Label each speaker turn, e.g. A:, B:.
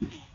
A: Yeah.